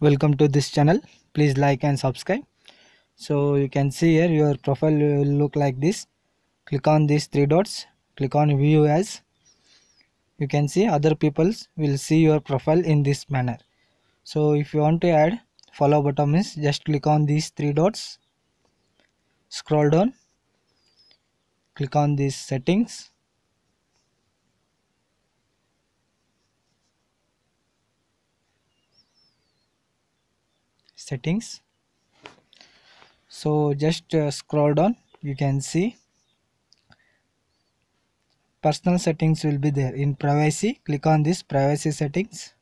welcome to this channel. Please like and subscribe. So you can see here your profile will look like this. Click on these three dots. Click on view as. You can see other peoples will see your profile in this manner. So if you want to add follow button is just click on these three dots. Scroll down. Click on these settings settings. So just uh, scroll down. You can see personal settings will be there. In privacy click on this privacy settings.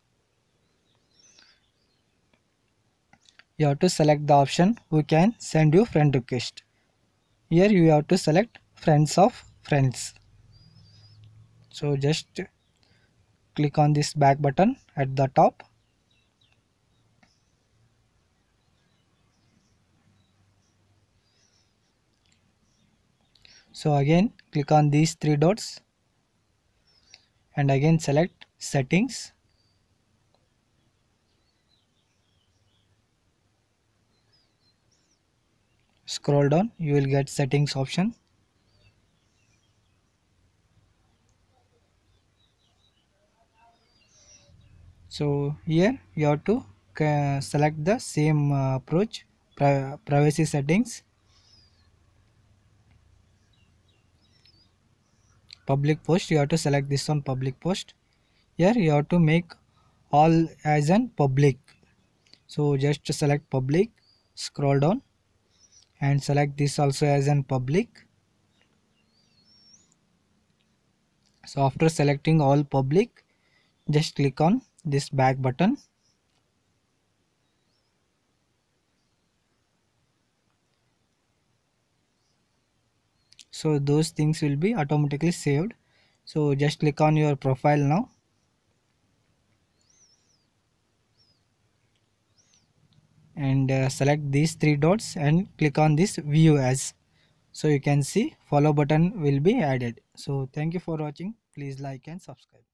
You have to select the option who can send you friend request. Here you have to select friends of friends. So just click on this back button at the top so again click on these three dots and again select settings. Scroll down you will get settings option. So here you have to select the same uh, approach privacy settings public post you have to select this one public post. Here you have to make all as an public. So just select public scroll down and select this also as an public. So after selecting all public just click on this back button so those things will be automatically saved. So just click on your profile now. And uh, select these three dots and click on this view as. So you can see follow button will be added. So thank you for watching. Please like and subscribe